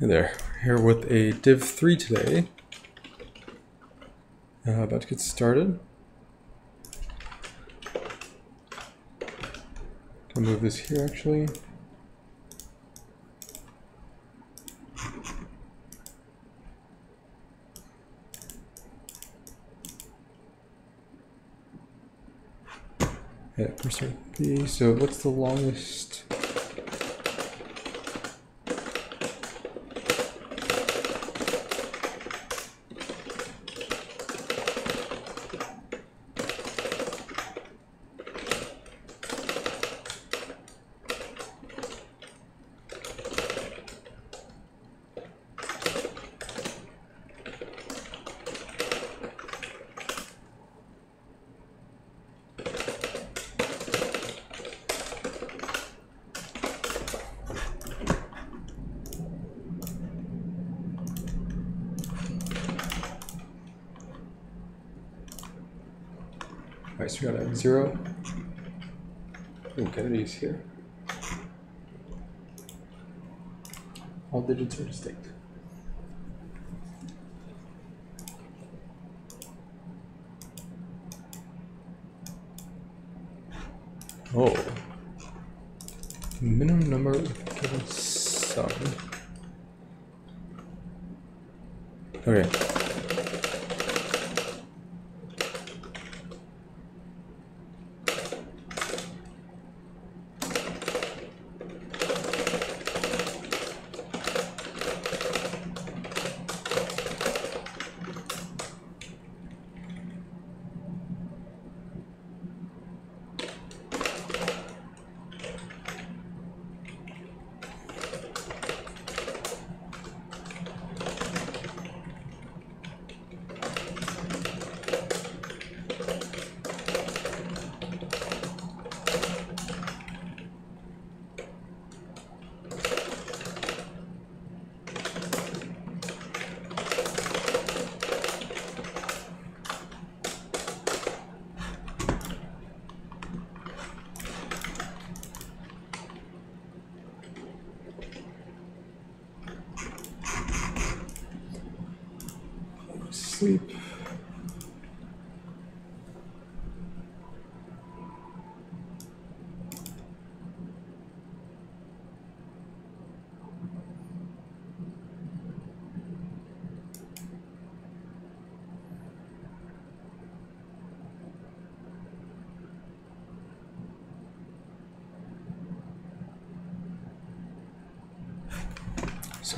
Hey there, here with a div 3 today. Uh, about to get started. Can move this here actually. Yeah, percent. So what's the longest?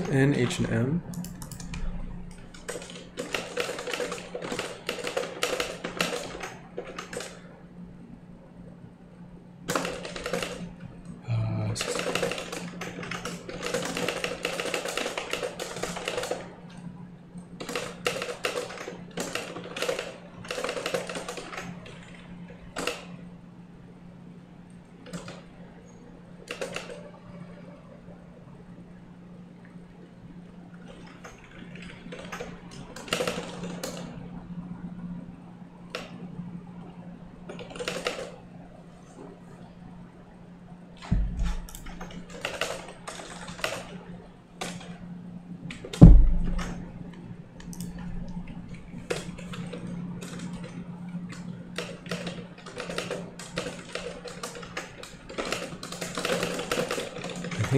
N,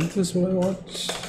this is what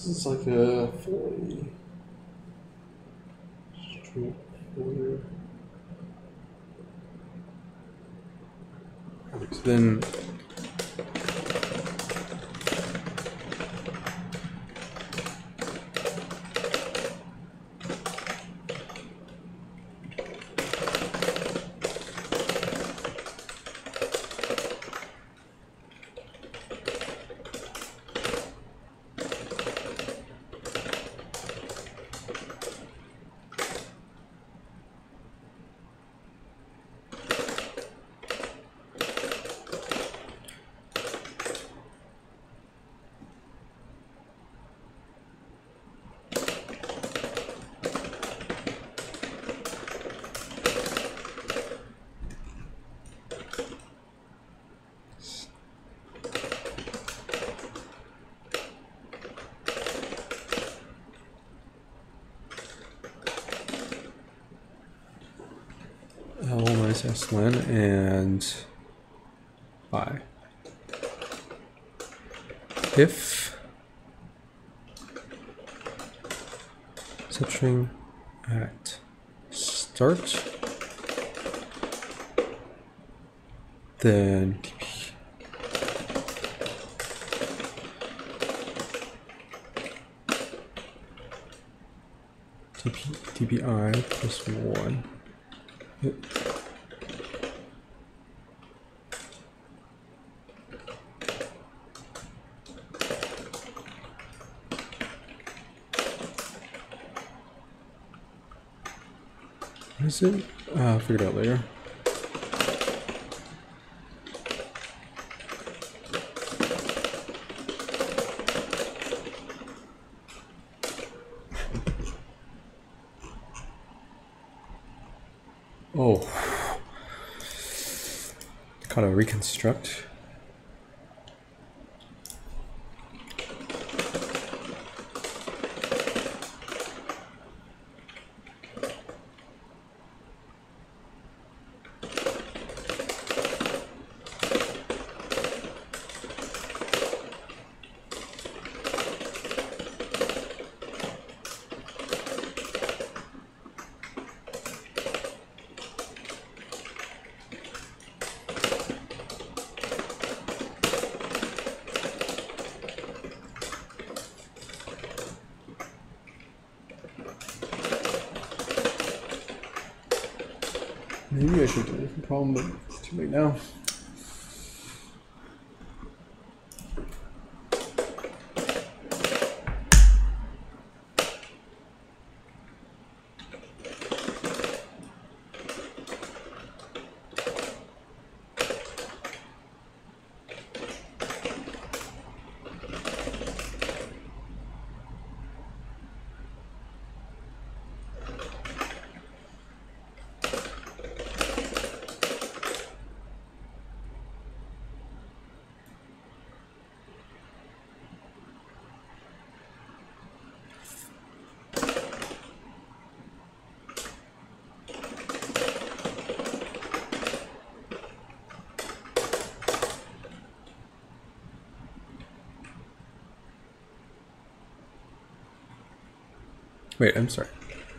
this is like a fairly straightforward. Okay, so then len and I. If substring at start, then TP plus one. Yep. What is it? Uh, I'll figure it out later. Oh. Gotta reconstruct. Maybe I should do a different problem, but it's too late now. Wait, I'm sorry.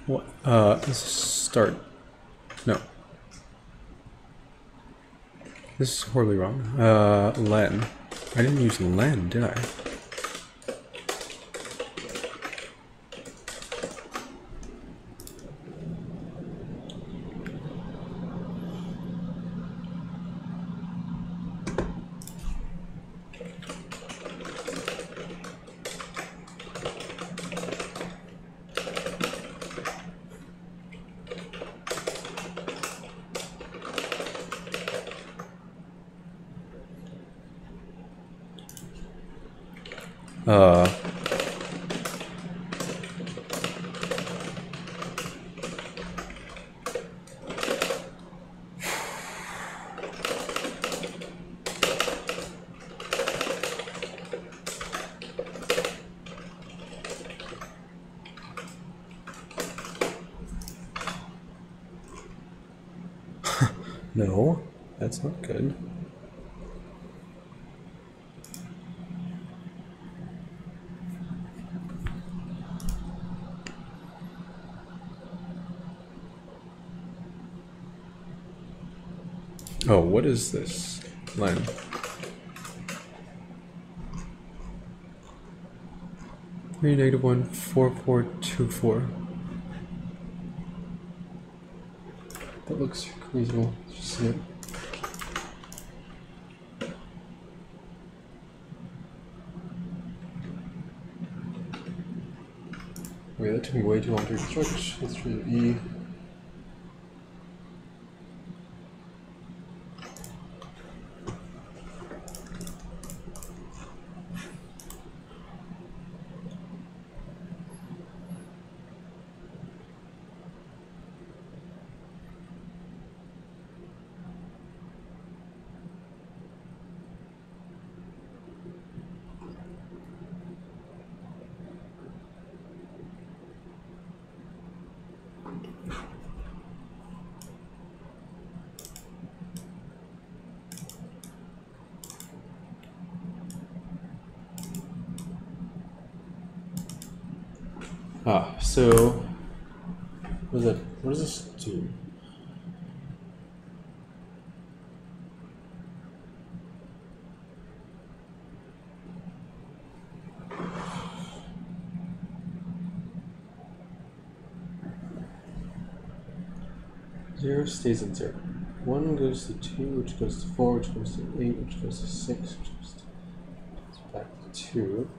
What? Uh, this is start. No. This is horribly wrong. Uh, len. I didn't use len, did I? Uh. no, that's not good. Oh, what is this line? Three negative one four four two four. That looks reasonable. Let's just see it. Wait, that took me way too long to construct. History of E. Ah, so what is that? What does this do? Stays at zero. One goes to two, which goes to four, which goes to eight, which goes to six, which goes to back to two.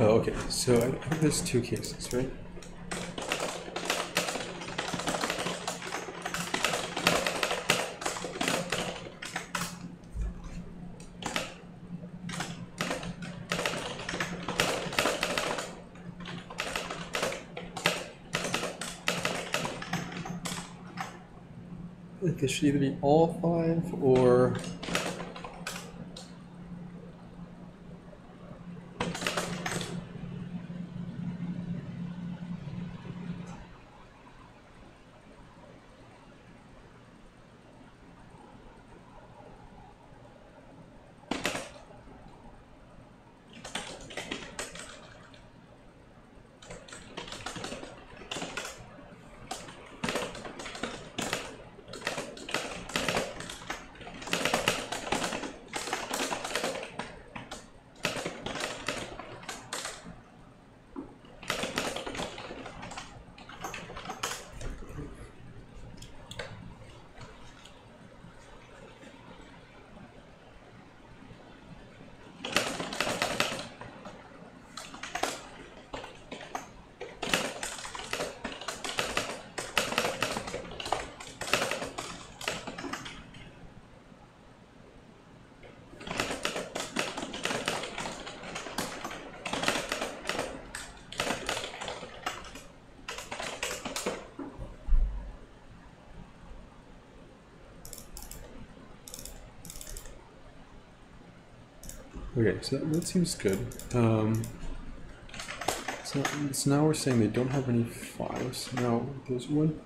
Oh, okay. So there's two cases, right? Like it should either be all five or Okay, so that, that seems good. Um, So, so now we're saying they don't have any fives. Now there's one,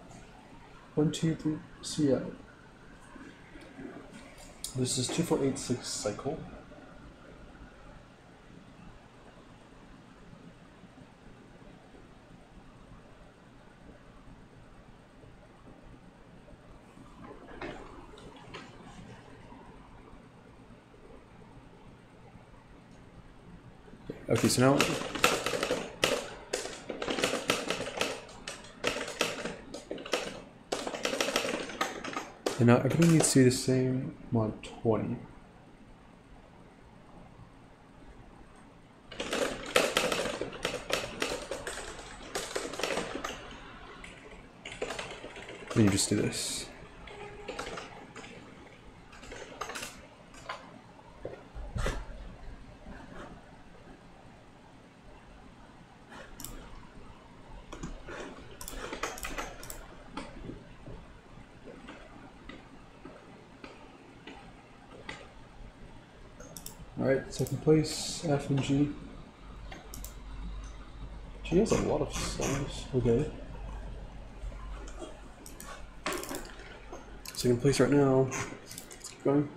one, two, three. So yeah, this is two, four, eight, six cycle. So now and now everything needs to be the same mod 20. Then you just do this. Second place, F and G. G has a lot of songs. Okay. Second place right now. Let's keep going.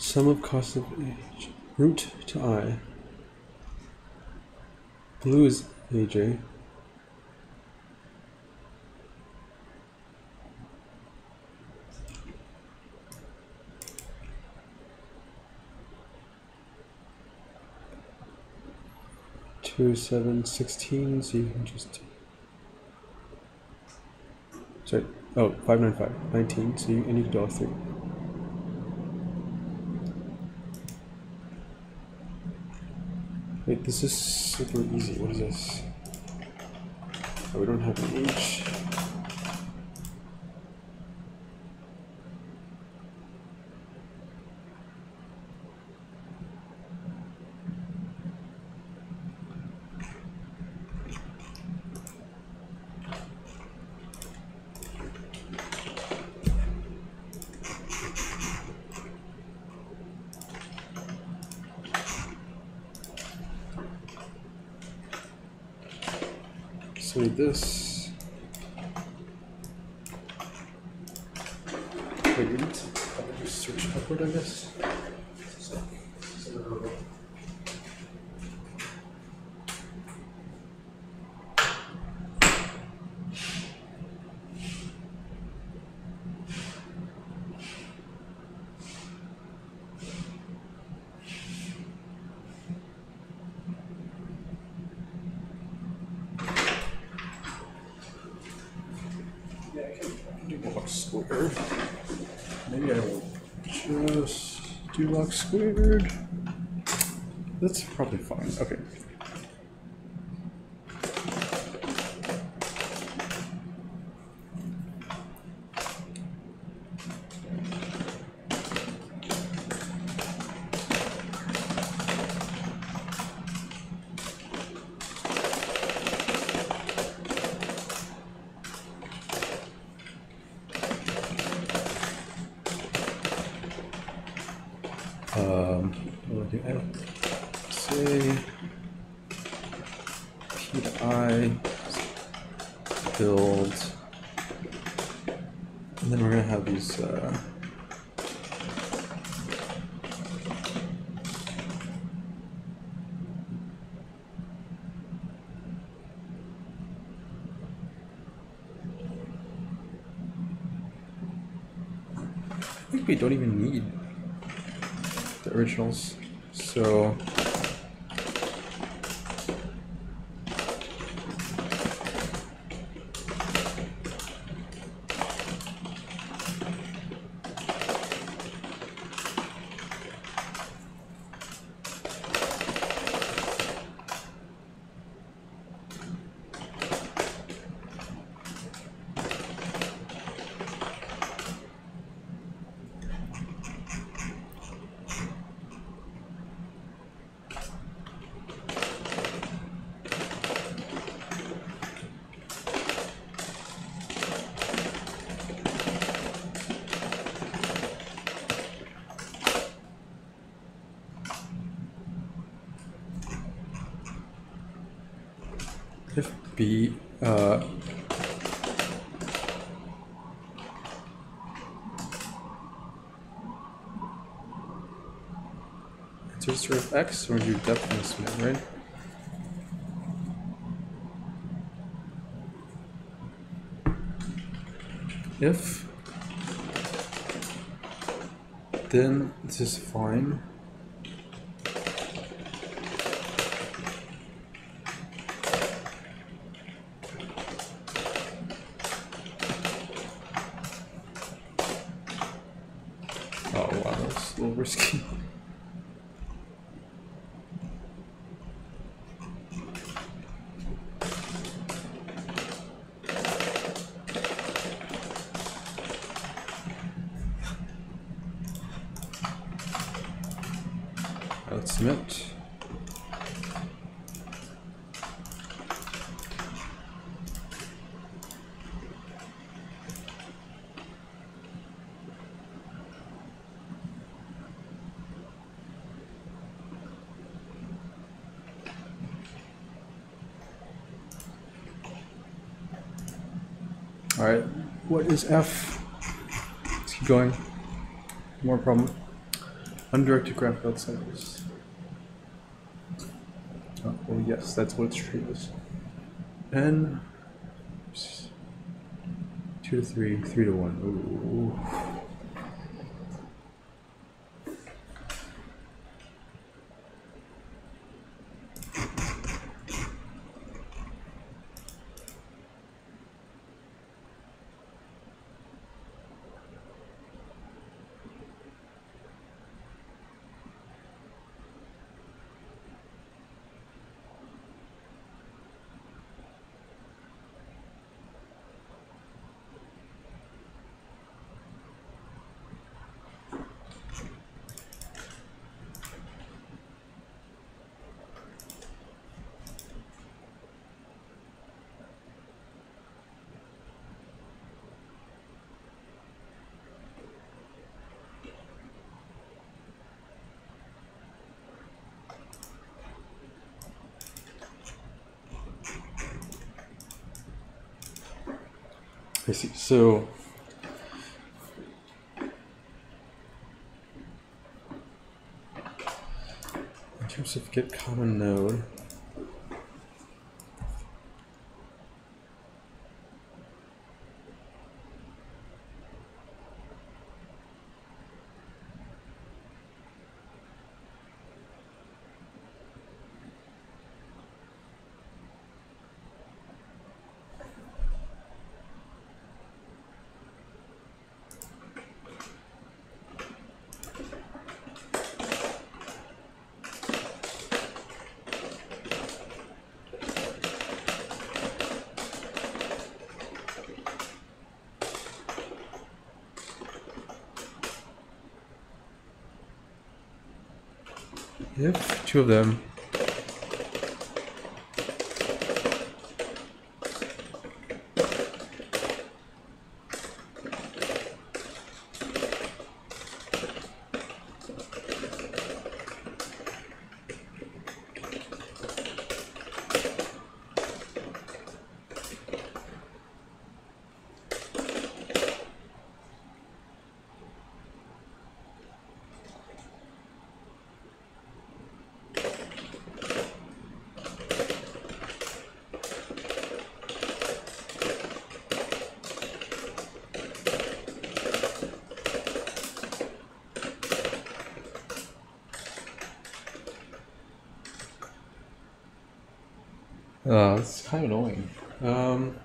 Sum of of age. Root to I. Blue is AJ. Two, seven, sixteen, so you can just sorry, oh, five, nine, five, nineteen, so you, need to do all three. This is super easy. What is this? Oh, we don't have an H. So this. Wait, we need to probably search upward, I guess. Yeah, I can, I can do block squared. Maybe I will just do block squared. That's probably fine. Okay. And then we're gonna have these. Uh, I think we don't even need the originals. So x, or do you definitely submit, right? If then this is fine. Oh wow, that's a little risky. Let's submit. All right, what is F? Let's keep going. More problem. Undirected graphical samples. Oh, well, yes, that's what it's treated is. N. Two to three, three to one. Ooh. I see. So. In terms of get common node. If two of them Uh, it's kind of annoying. Um,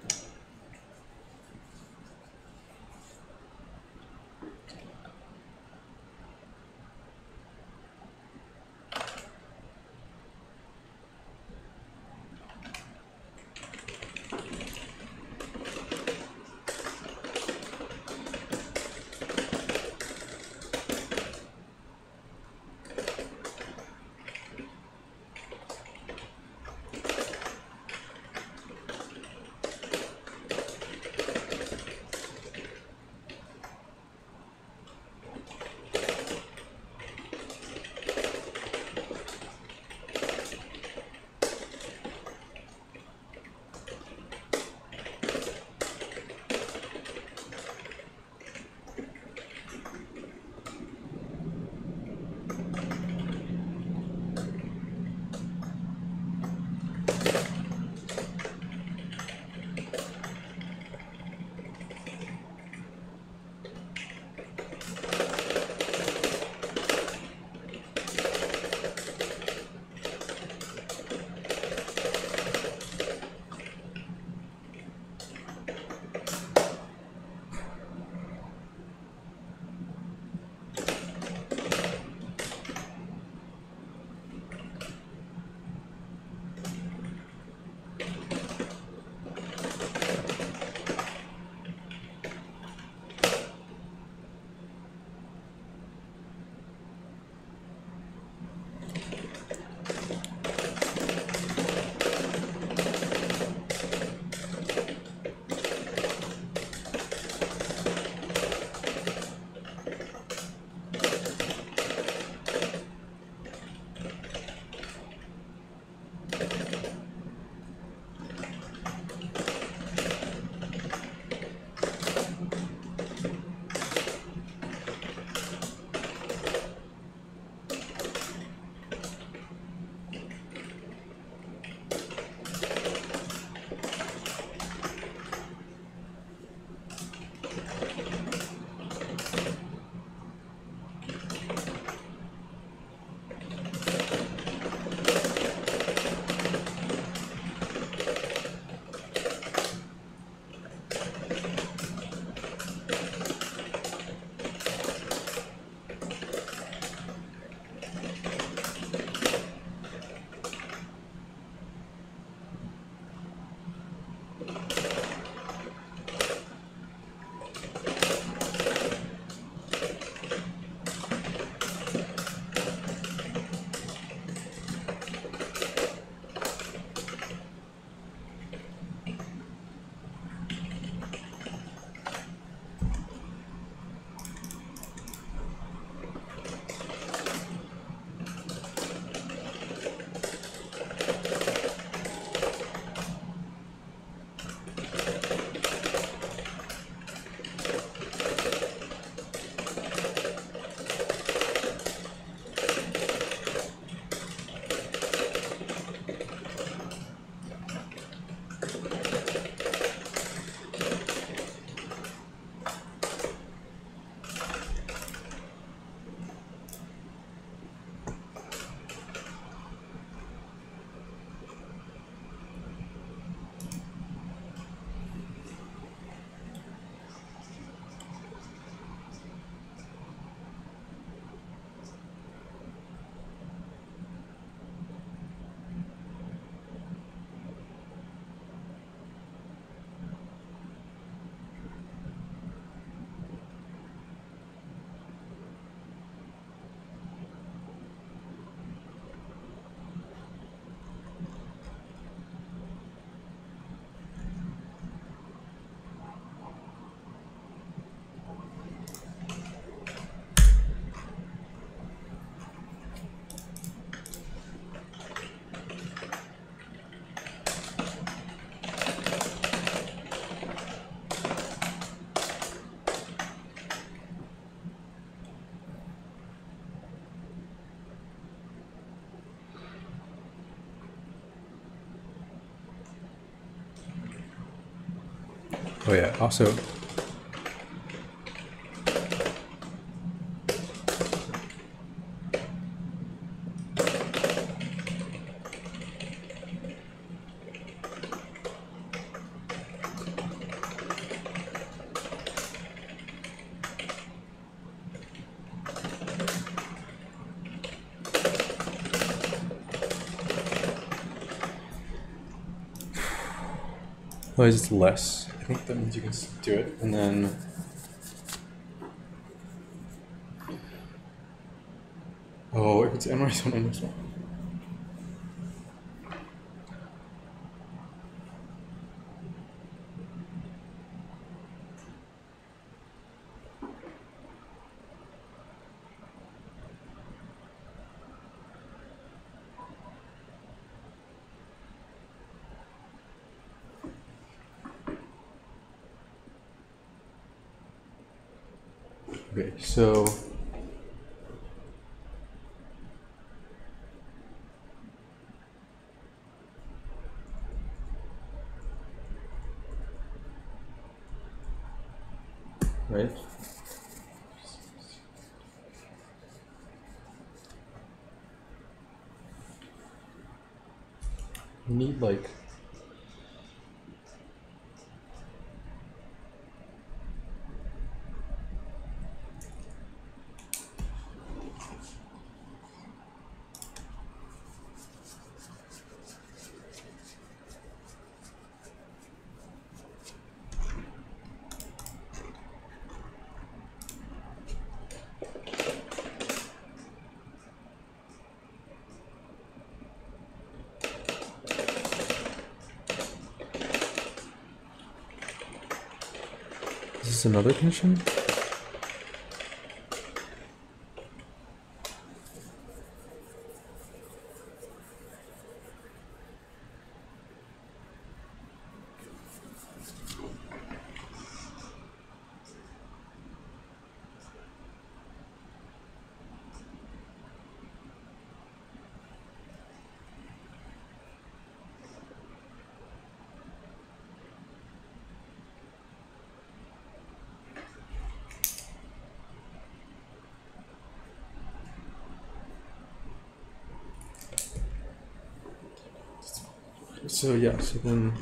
Oh yeah. Also, why is it less? I think that means you can do it, and then. Oh, if it's n minus one, n So right? Need like another condition? So yeah, so then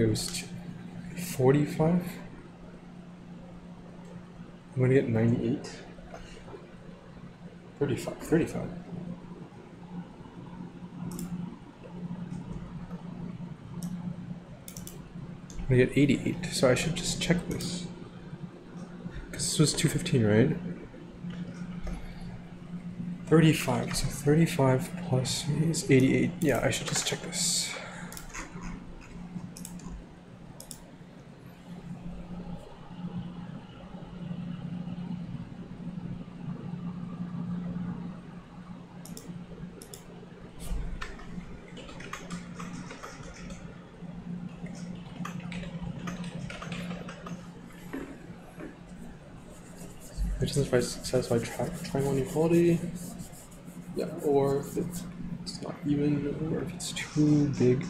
It was 45. I'm gonna get 98. 35. 35. I'm gonna get 88. So I should just check this. Because this was 215, right? 35. So 35 plus is 88. Yeah, I should just check this. Doesn't satisfy satisfy tri- triangle inequality. Yeah, or if it's not even, or if it's too big.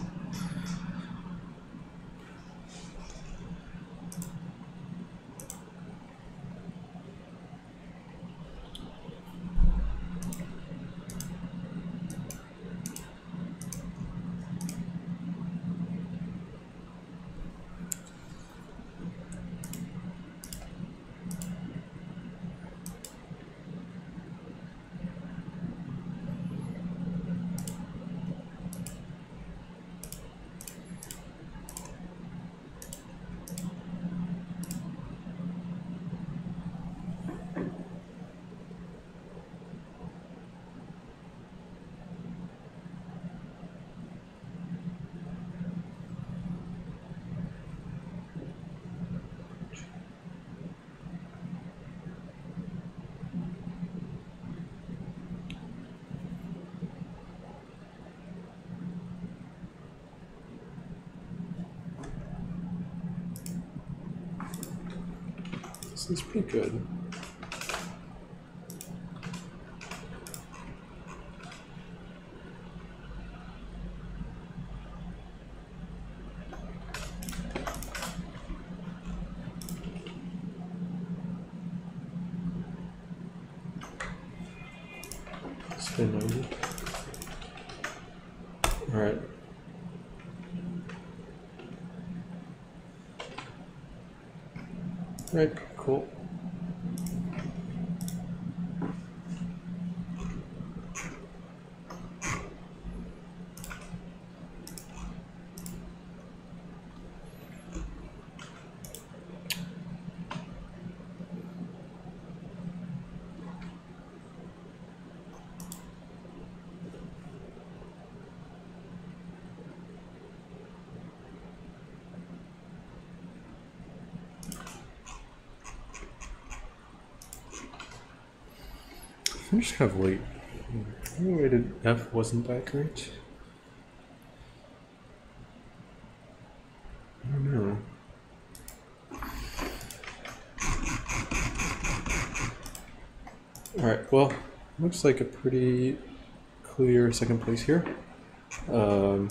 Is pretty good. Spin 90. Alright. Right, cool. I'm just kind of late. Weighted F wasn't that great. I don't know. Alright, well, looks like a pretty clear second place here. Um,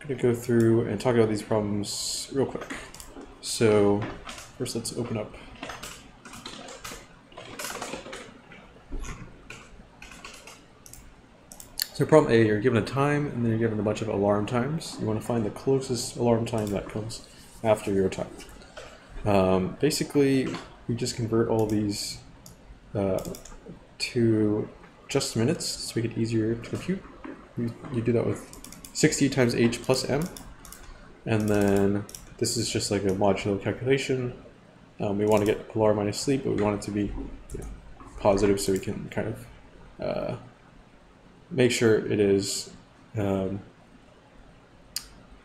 gonna go through and talk about these problems real quick. So, first let's open up So problem A, you're given a time, and then you're given a bunch of alarm times. You want to find the closest alarm time that comes after your time. Um, basically, we just convert all these uh, to just minutes to make it easier to compute. You, you do that with 60 times h plus m, and then this is just like a modular calculation. Um, we want to get alarm minus sleep, but we want it to be you know, positive so we can kind of uh, make sure it is um,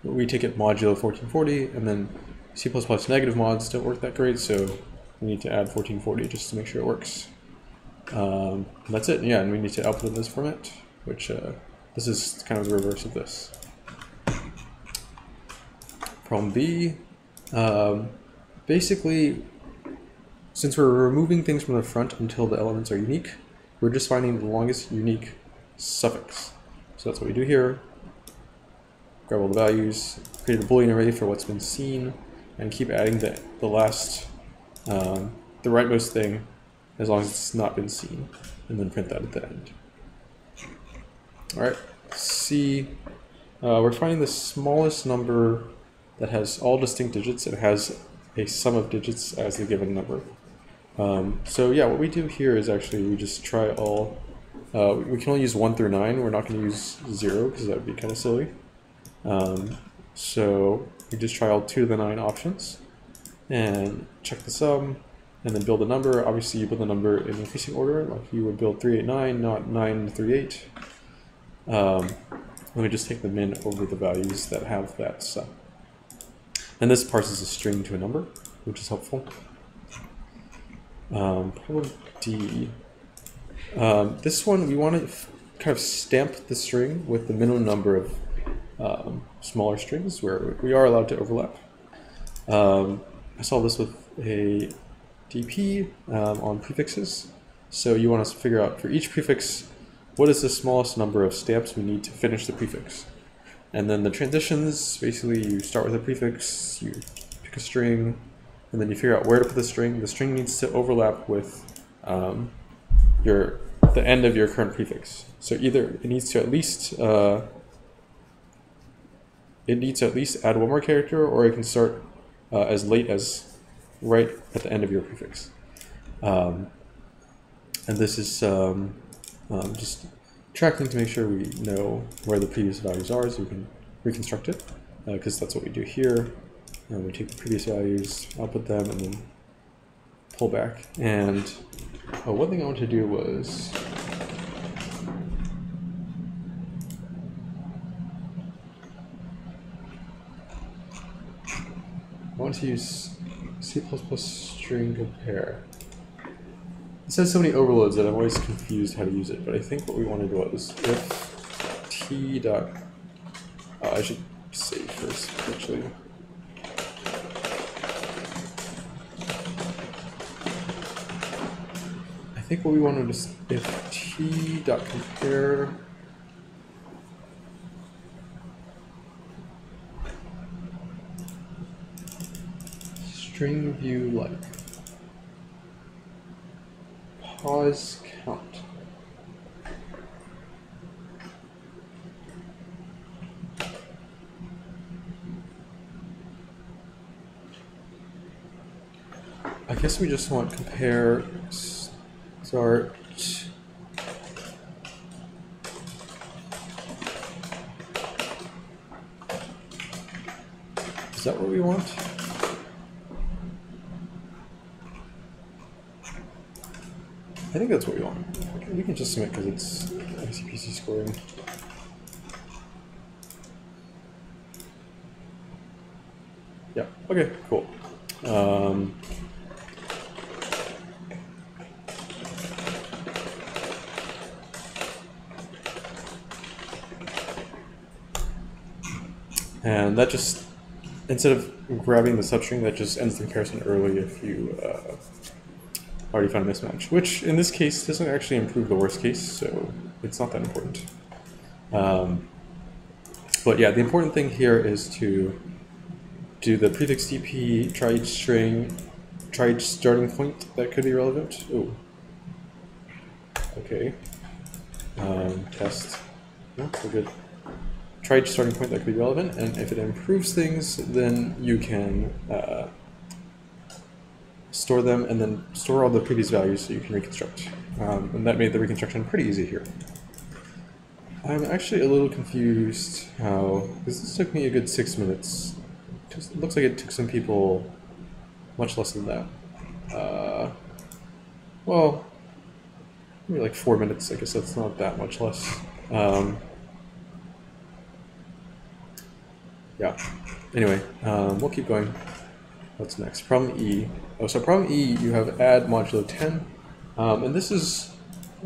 we take it modulo 1440 and then C++ negative mods don't work that great so we need to add 1440 just to make sure it works. Um, that's it. Yeah and we need to output this format which uh, this is kind of the reverse of this. Problem B um, basically since we're removing things from the front until the elements are unique we're just finding the longest unique suffix. So that's what we do here. Grab all the values, create a boolean array for what's been seen, and keep adding the, the last, um, the rightmost thing as long as it's not been seen, and then print that at the end. All right, C, uh, we're finding the smallest number that has all distinct digits. It has a sum of digits as the given number. Um, so yeah, what we do here is actually we just try all uh, we can only use 1 through 9. We're not going to use 0 because that would be kind of silly. Um, so we just try all 2 to the 9 options and check the sum and then build a number. Obviously you build a number in increasing order like you would build 389, not 938. Um, let me just take the min over the values that have that sum. And this parses a string to a number, which is helpful. Um, D. Um, this one, we want to kind of stamp the string with the minimum number of um, smaller strings where we are allowed to overlap. Um, I saw this with a DP um, on prefixes. So you want to figure out for each prefix, what is the smallest number of stamps we need to finish the prefix. And then the transitions, basically you start with a prefix, you pick a string, and then you figure out where to put the string. The string needs to overlap with um, your the end of your current prefix. So either it needs to at least uh, it needs to at least add one more character, or it can start uh, as late as right at the end of your prefix. Um, and this is um, um, just tracking to make sure we know where the previous values are so we can reconstruct it, because uh, that's what we do here. And we take the previous values, output them, and then pull back. And oh, one thing I wanted to do was I want to use C++ string compare. It says so many overloads that I'm always confused how to use it, but I think what we wanted was if t dot, oh, I should save first, actually. Think what we wanted is if t dot compare string view like pause count. I guess we just want compare start Is that what we want? I think that's what we want. We can just submit because it's ICPC scoring. Yeah, okay, cool. Um, and that just, instead of grabbing the substring, that just ends the comparison early if you uh, already found a mismatch, which in this case doesn't actually improve the worst case, so it's not that important. Um, but yeah, the important thing here is to do the prefix DP, try each string, try each starting point that could be relevant. Oh, okay. Um, test. No, we're good. Try each starting point that could be relevant, and if it improves things, then you can uh, store them, and then store all the previous values so you can reconstruct. Um, and that made the reconstruction pretty easy here. I'm actually a little confused how, because this took me a good six minutes. Just looks like it took some people much less than that. Uh, well, maybe like four minutes. I guess that's not that much less. Um, yeah. Anyway, um, we'll keep going. What's next? Problem E. Oh, so problem E, you have add modulo 10. Um, and this is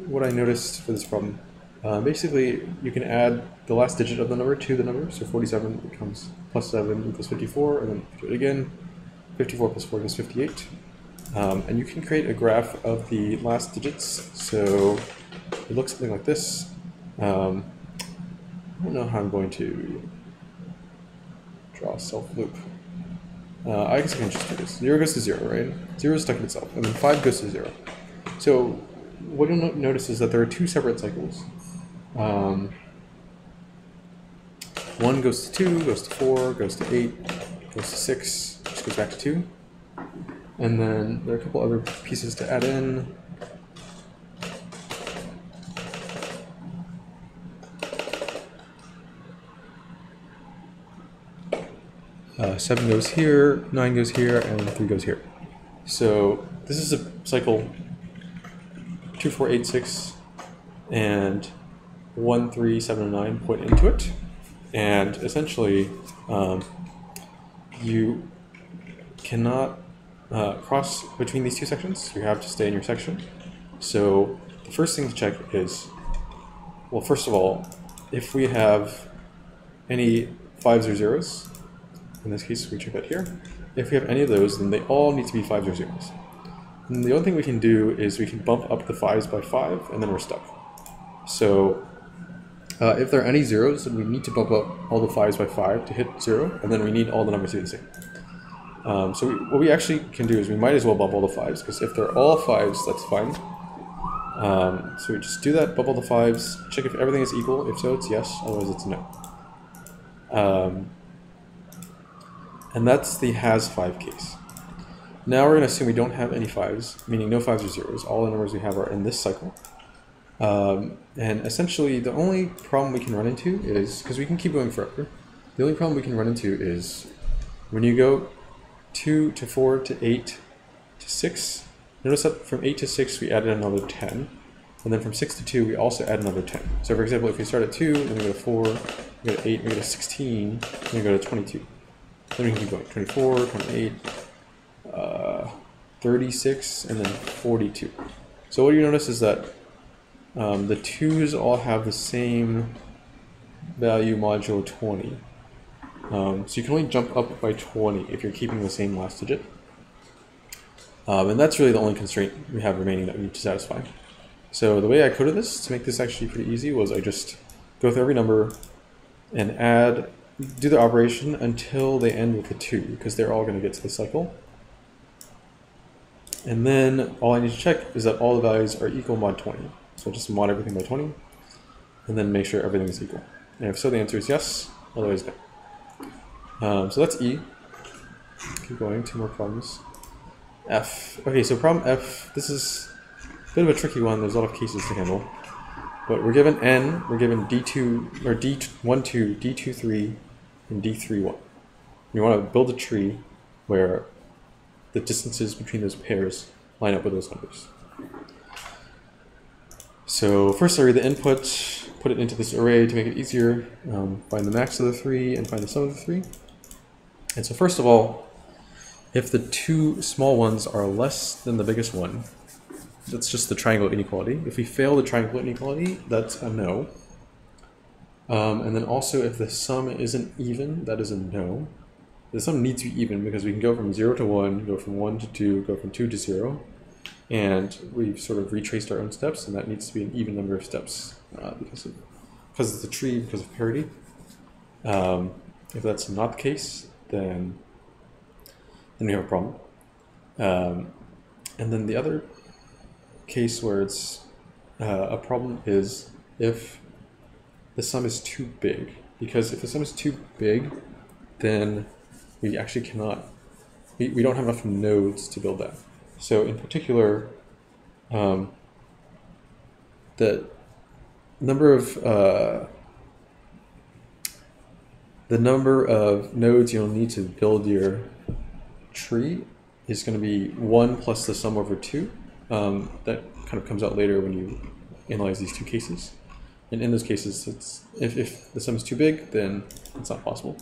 what I noticed for this problem. Uh, basically, you can add the last digit of the number to the number. So 47 becomes plus 7 equals 54, and then do it again. 54 plus 4 equals 58. Um, and you can create a graph of the last digits. So it looks something like this. Um, I don't know how I'm going to draw self loop. Uh, I guess I can just do this. 0 goes to 0, right? 0 is stuck in itself. And then 5 goes to 0. So what you'll notice is that there are two separate cycles. Um, 1 goes to 2, goes to 4, goes to 8, goes to 6, just goes back to 2. And then there are a couple other pieces to add in. Uh, 7 goes here, 9 goes here, and 3 goes here. So this is a cycle 2, 4, 8, 6, and 1, 3, 7, and 9 point into it. And essentially, um, you cannot uh, cross between these two sections. You have to stay in your section. So the first thing to check is, well, first of all, if we have any fives or zeros, in this case we check that here, if we have any of those, then they all need to be fives or zeros. And the only thing we can do is we can bump up the fives by five, and then we're stuck. So uh, if there are any zeros, then we need to bump up all the fives by five to hit zero, and then we need all the numbers to be the same. Um, so we, what we actually can do is we might as well bump all the fives, because if they're all fives, that's fine. Um, so we just do that, bump all the fives, check if everything is equal. If so, it's yes, otherwise it's no. Um, and that's the has five case. Now we're going to assume we don't have any fives, meaning no fives or zeros. All the numbers we have are in this cycle. Um, and essentially, the only problem we can run into is, because we can keep going forever, the only problem we can run into is when you go 2 to 4 to 8 to 6, notice that from 8 to 6 we added another 10. And then from 6 to 2 we also add another 10. So for example, if we start at 2, then we go to 4, we go to 8, we go to 16, then we go to 22. Then we can keep going. 24, 28, uh, 36, and then 42. So what you notice is that um, the 2's all have the same value modulo 20. Um, so you can only jump up by 20 if you're keeping the same last digit. Um, and that's really the only constraint we have remaining that we need to satisfy. So the way I coded this to make this actually pretty easy was I just go through every number and add, do the operation until they end with a 2, because they're all going to get to the cycle. And then all I need to check is that all the values are equal mod 20. So I'll just mod everything by 20, and then make sure everything is equal. And if so, the answer is yes, otherwise no. Um, so that's E. Keep going, two more problems. F. Okay, so problem F, this is a bit of a tricky one, there's a lot of cases to handle. But we're given N, we're given D2, or D1, 2, D2, 3, D3, 1. We want to build a tree where the distances between those pairs line up with those numbers. So first I read the input, put it into this array to make it easier, um, find the max of the three and find the sum of the three. And so first of all, if the two small ones are less than the biggest one, that's just the triangle inequality. If we fail the triangle inequality, that's a no. Um, and then also if the sum isn't even, that is a no. The sum needs to be even because we can go from 0 to 1, go from 1 to 2, go from 2 to 0. And we've sort of retraced our own steps, and that needs to be an even number of steps uh, because, of, because it's a tree, because of parity. Um, if that's not the case, then, then we have a problem. Um, and then the other case where it's uh, a problem is if the sum is too big. Because if the sum is too big, then we actually cannot, we, we don't have enough nodes to build that. So in particular, um, the number of uh, the number of nodes you'll need to build your tree is going to be one plus the sum over two. Um, that kind of comes out later when you analyze these two cases. And in those cases, it's if, if the sum is too big, then it's not possible.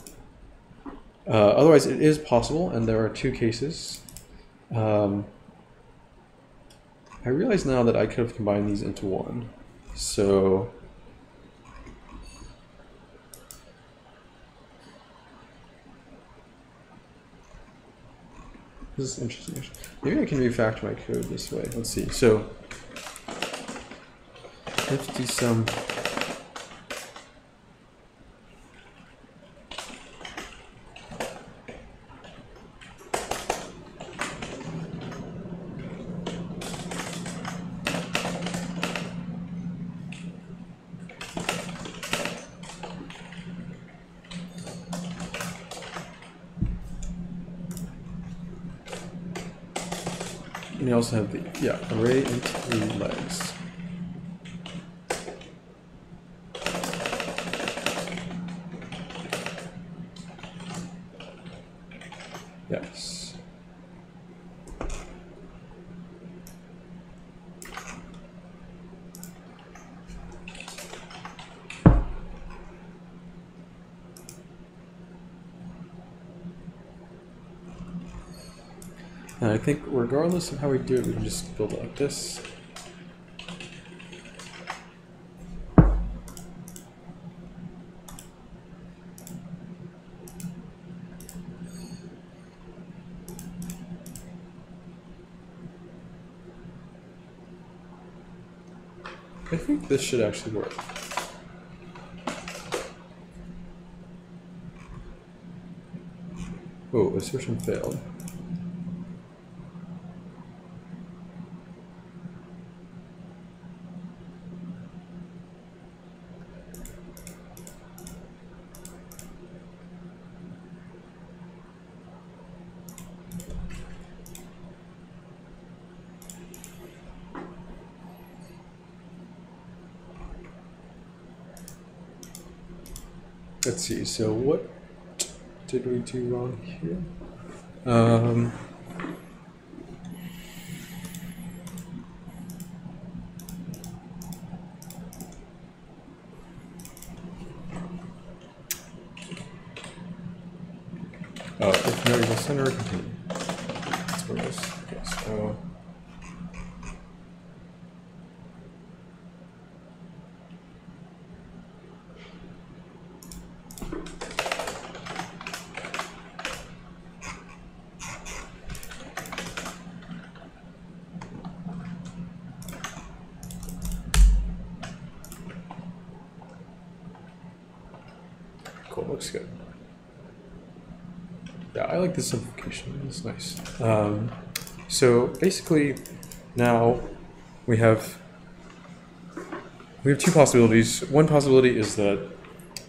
Uh, otherwise, it is possible, and there are two cases. Um, I realize now that I could have combined these into one. So this is interesting. Maybe I can refactor my code this way. Let's see. So let's do have the yeah array and three legs. regardless of how we do it, we can just build it like this. I think this should actually work. Oh, assertion failed. Let's see. So what did we do wrong here? Um, oh, if no equals center, continue. That's what it is. Okay, so. Cool, looks good. Yeah, I like the simplification. It's nice. Um, so basically, now we have we have two possibilities. One possibility is that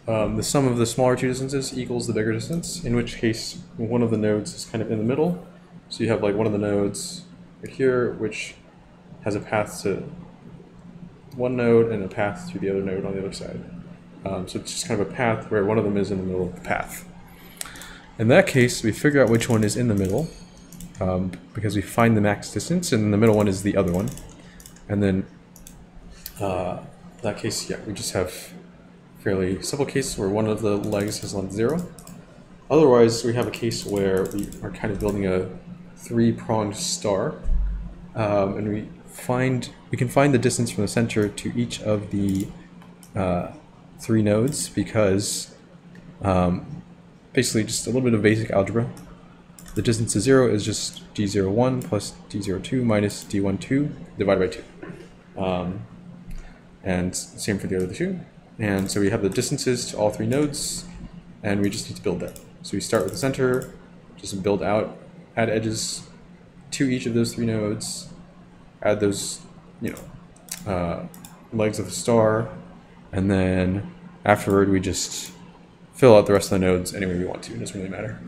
um, the sum of the smaller two distances equals the bigger distance. In which case, one of the nodes is kind of in the middle. So you have like one of the nodes right here, which has a path to one node and a path to the other node on the other side. Um, so it's just kind of a path where one of them is in the middle of the path. In that case, we figure out which one is in the middle um, because we find the max distance, and the middle one is the other one. And then, uh, in that case, yeah, we just have fairly simple case where one of the legs has length zero. Otherwise, we have a case where we are kind of building a three-pronged star, um, and we find we can find the distance from the center to each of the uh, three nodes because um, basically just a little bit of basic algebra. The distance to zero is just d01 plus d02 minus d12 divided by 2. Um, and same for the other two. And so we have the distances to all three nodes, and we just need to build that. So we start with the center, just build out, add edges to each of those three nodes, add those, you know, uh, legs of the star, and then afterward we just fill out the rest of the nodes any way we want to. It doesn't really matter.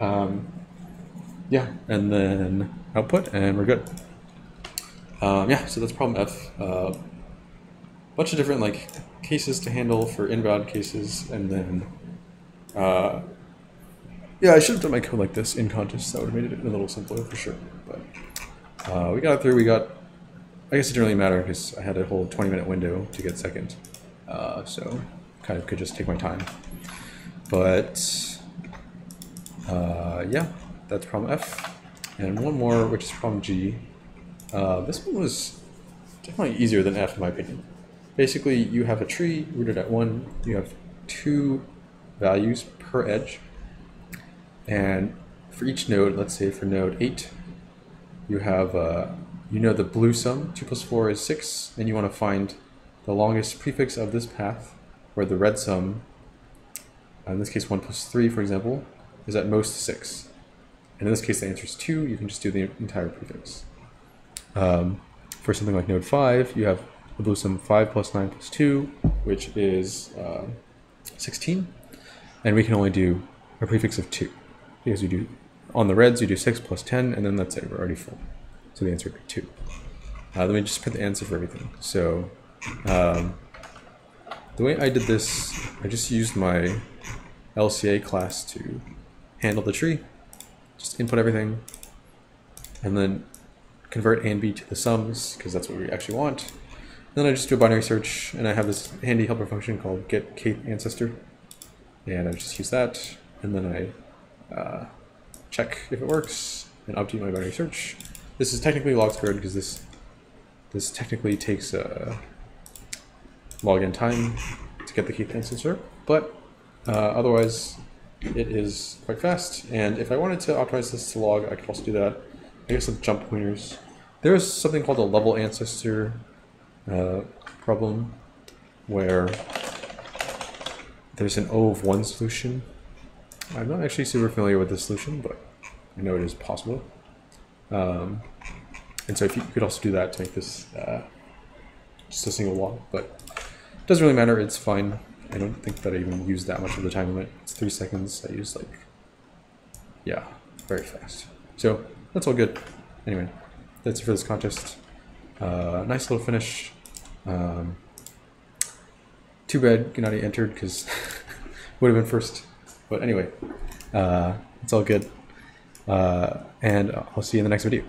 Um, yeah, and then output, and we're good. Um, yeah, so that's problem F. A Uh, bunch of different like cases to handle for invalid cases, and then uh, yeah, I should have done my code like this in contest. That would have made it a little simpler for sure. But uh, we got it through. We got. I guess it didn't really matter because I had a whole 20 minute window to get second, uh, so kind of could just take my time. But uh, yeah, that's problem F, and one more, which is problem G. Uh, this one was definitely easier than F in my opinion. Basically, you have a tree rooted at one. You have two values per edge, and for each node, let's say for node eight, you have uh, you know the blue sum two plus four is six, and you want to find the longest prefix of this path, where the red sum, in this case one plus three, for example, is at most six. And in this case, the answer is two. You can just do the entire prefix. Um, for something like node five, you have the blue sum 5 plus 9 plus 2, which is uh, 16. And we can only do a prefix of 2. Because you do, on the reds, you do 6 plus 10, and then that's it, we're already full. So the answer would be 2. Uh, let me just put the answer for everything. So um, the way I did this, I just used my LCA class to handle the tree. Just input everything, and then convert A and B to the sums, because that's what we actually want. Then I just do a binary search, and I have this handy helper function called get kth ancestor, and I just use that, and then I uh, check if it works, and update my binary search. This is technically log squared because this this technically takes a log n time to get the kth ancestor, but uh, otherwise it is quite fast. And if I wanted to optimize this to log, I could also do that. I guess with jump pointers. There's something called a level ancestor uh, problem where there's an O of 1 solution. I'm not actually super familiar with this solution, but I know it is possible. Um, and so if you could also do that to make this uh, just a single log, but it doesn't really matter, it's fine. I don't think that I even used that much of the time limit. It's three seconds, I used like, yeah, very fast. So that's all good. Anyway, that's it for this contest. Uh, nice little finish. Um, too bad Gennady entered because would have been first. But anyway, uh, it's all good. Uh, and I'll see you in the next video.